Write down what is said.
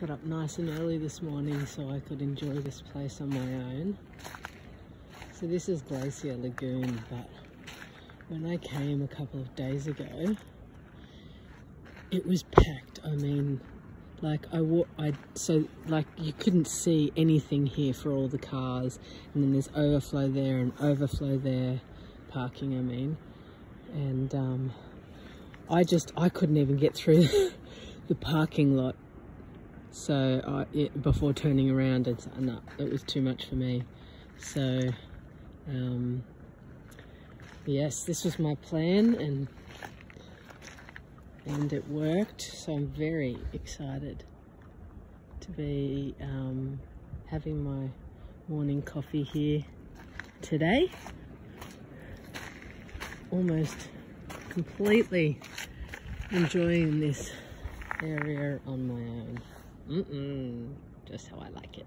Got up nice and early this morning so I could enjoy this place on my own. So this is Glacier Lagoon, but when I came a couple of days ago, it was packed. I mean, like I I so like you couldn't see anything here for all the cars, and then there's overflow there and overflow there, parking. I mean, and um, I just I couldn't even get through the parking lot. So it, before turning around, and no, it was too much for me. So um, yes, this was my plan, and and it worked. So I'm very excited to be um, having my morning coffee here today. Almost completely enjoying this area on my own. Mm -mm, just how I like it.